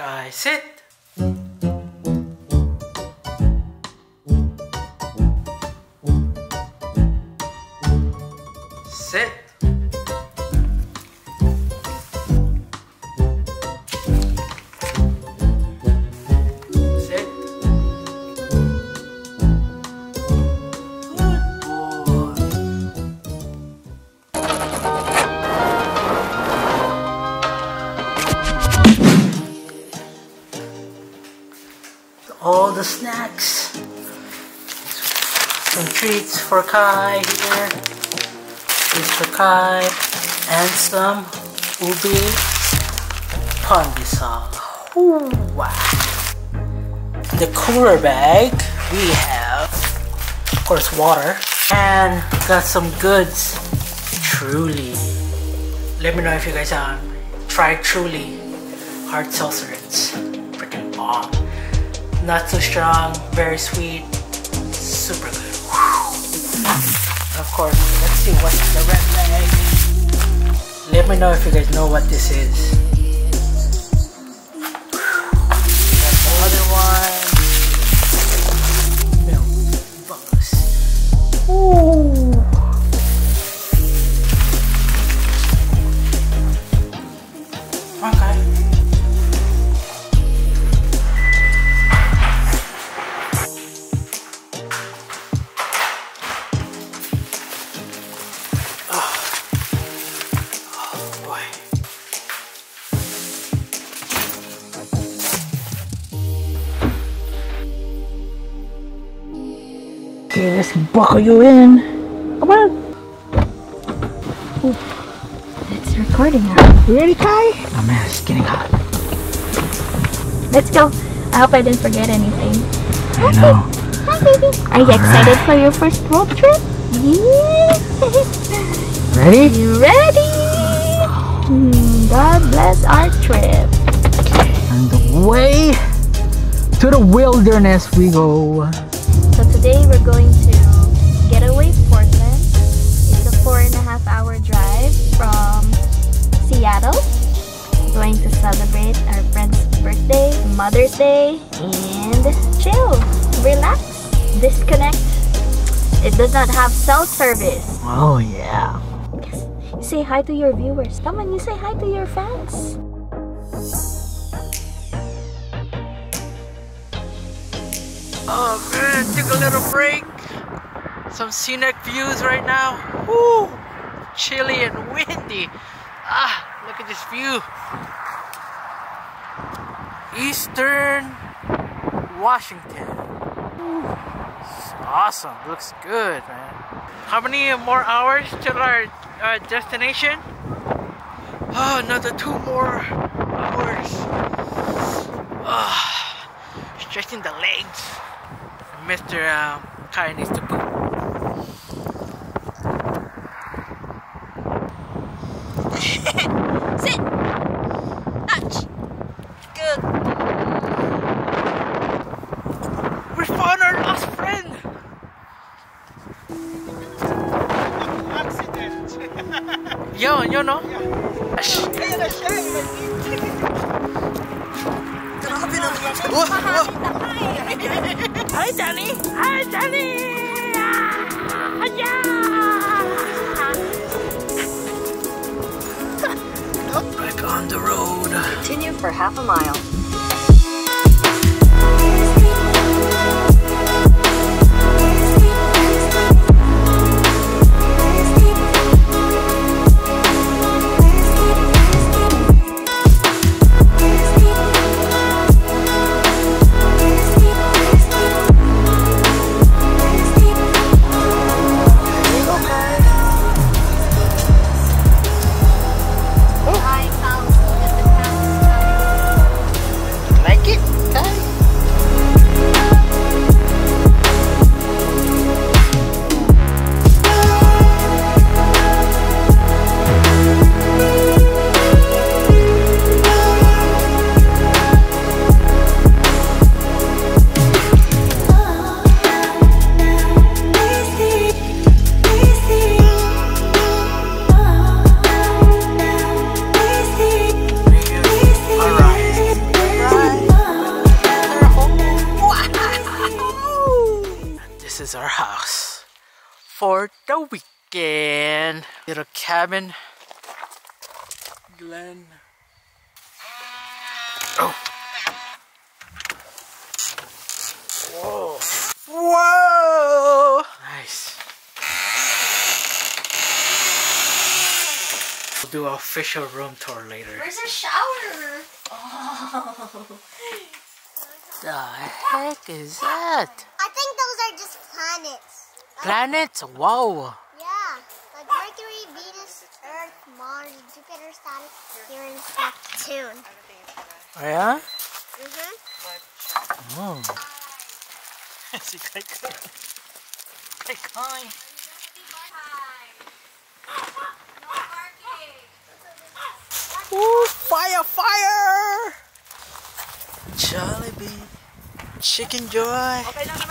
Guys, sit. All the snacks. Some treats for Khai here. This for Khai. And some ubi pandesal. Ooh, wow. The cooler bag we have, of course, water. And got some goods. Truly. Let me know if you guys um, tried Truly hard seltzer. It's. Not so strong, very sweet, super good. Of course, let's see what's the red bag. Let me know if you guys know what this is. That's the other one. Buckle you in. Come on. It's recording now. You ready, Khai? Oh man, it's getting hot. Let's go. I hope I didn't forget anything. I know. Hi, baby. Are you excited for your first road trip? Yeah. Ready? you ready? Hmm, God bless our trip. On the way to the wilderness we go. So today we're going to celebrate our friend's birthday, Mother's Day, and chill, relax, disconnect. It does not have cell service. Oh yeah. Yes. You say hi to your viewers. Come on, you say hi to your fans. Oh man, took a little break. Some scenic views right now. Woo! Chilly and windy. Ah, look at this view. Eastern Washington. Awesome. Looks good, man. How many more hours till our uh, destination? Oh, another two more hours. Ah, stretching the legs. Mr. Um, Khai needs to poop. Grabe naman. Wah, wah. Hi, Danny. Hi, Danny. Ah, yeah. Back on the road. Continue for half a mile. The weekend. Little cabin. Glen. Oh. Whoa. Whoa! Nice. We'll do an official room tour later. Where's the shower? Oh. The heck is that? I think those are just planets. Planets? Wow. Oh, yeah? Mm-hmm. Oh. si Khai Khai. Khai Khai. Ooh, fire, fire! Jollibee. Chicken Joy.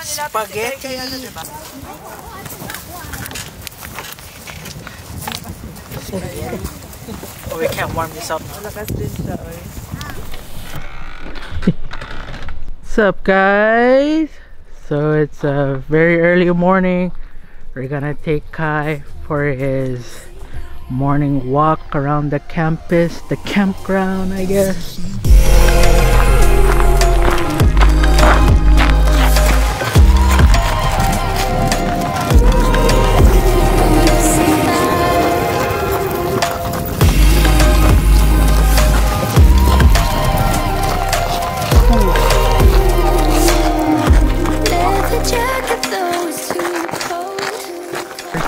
Spaghetti. oh, we can't warm this up. What's up guys? So it's a very early morning. We're gonna take Khai for his morning walk around the campus, the campground I guess.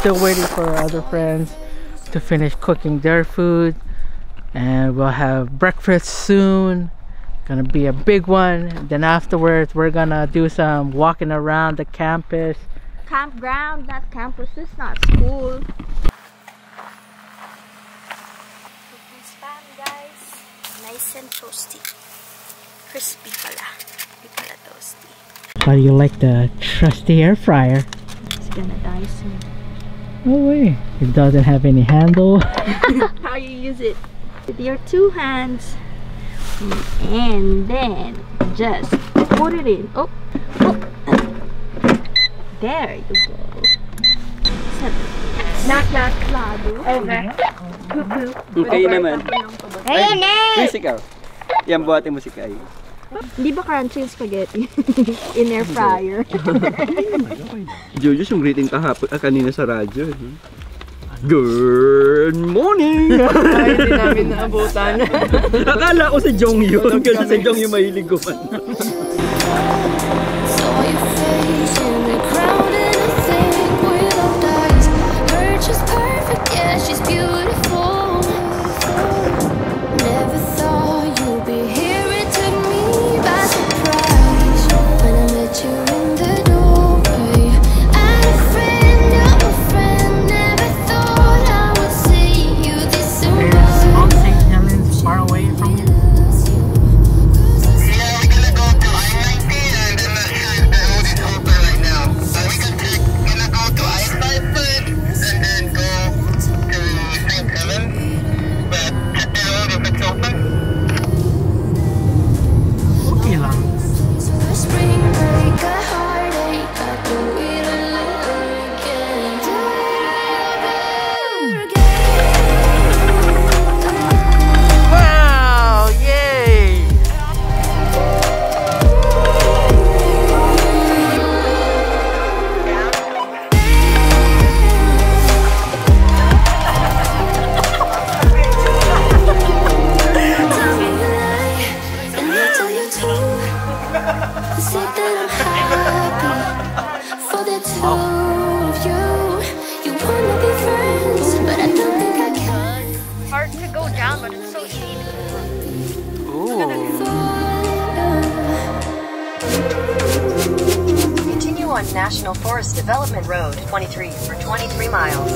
Still waiting for our other friends to finish cooking their food and we'll have breakfast soon gonna be a big one then afterwards we're gonna do some walking around the campus Campground, not campus. This is not school. Spam, guys. Nice and toasty. Crispy pala. Hindi pala toasty. how do you like the trusty air fryer It's gonna die soon. No way it doesn't have any handle How you use it? With your two hands. And then just put it in. Oh, oh. There you go. Knock, knock, lado. Over. Kayo naman. Ayan eh! Please ikaw. Yan, buhatin mo si Kai. Di ba crunchy spaghetti? in air fryer. Julius, yung greeting kahapon, ah, kanina sa radyo. eh. Good morning! Ay, hindi namin naabutan. Akala ko si Jong yun, kasi si Jong yung mahilig. Saw National Forest Development Road 23 for 23 miles.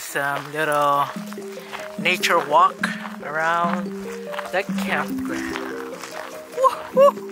Some little nature walk around the campground. Woo-hoo-hoo. High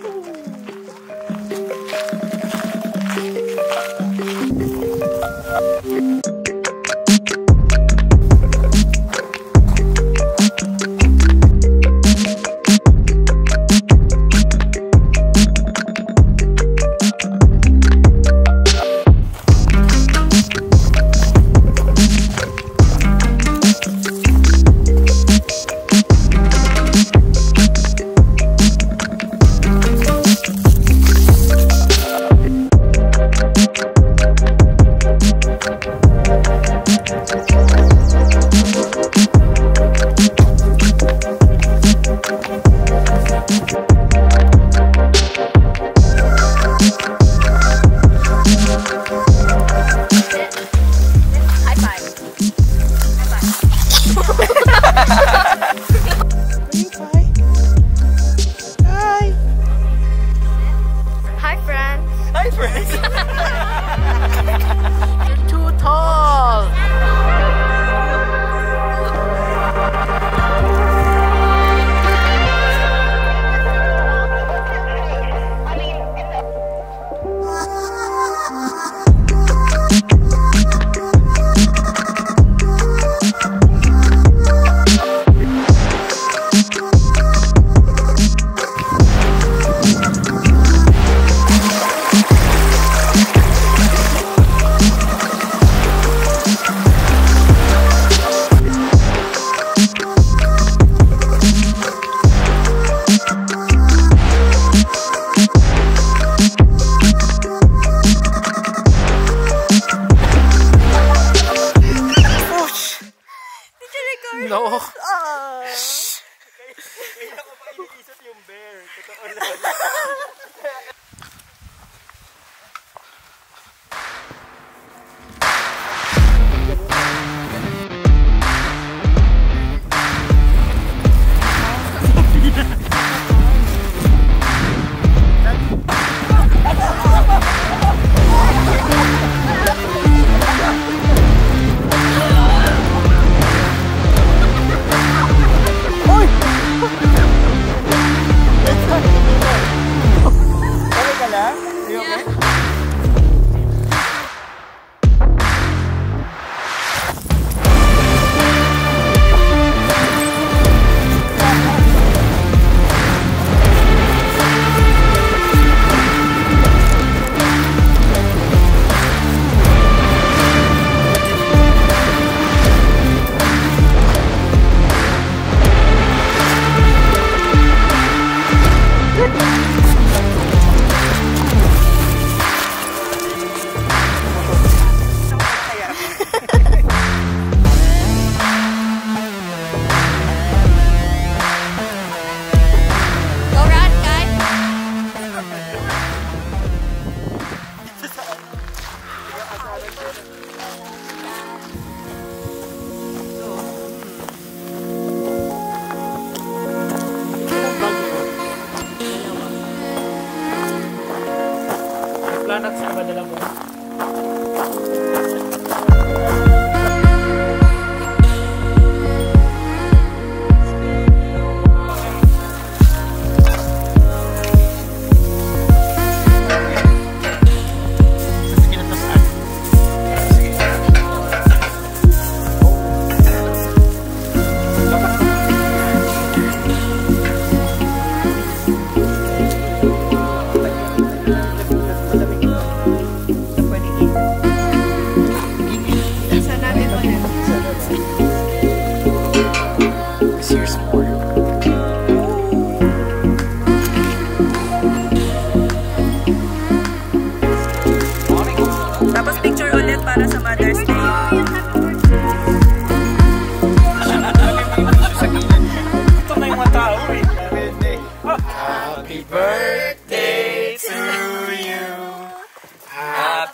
no. Ah. Oh. Kaya, kaya ko pa iniisip yung bear. Totoo lang.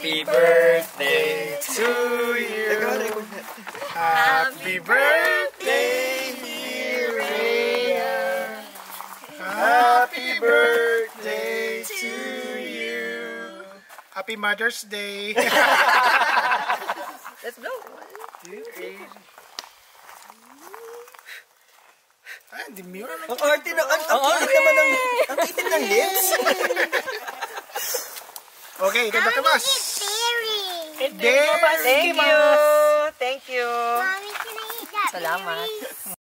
Happy birthday to you. Happy birthday, dear Happy birthday to you. Happy Mother's Day. Let's blow. One, two, three. Ah, demure. Ang arte na, ang, ang naman ng, ang itim ng lips. okay, ganda ka mas eat berry. Thank you. Thank you. Mommy, can I eat that Salamat.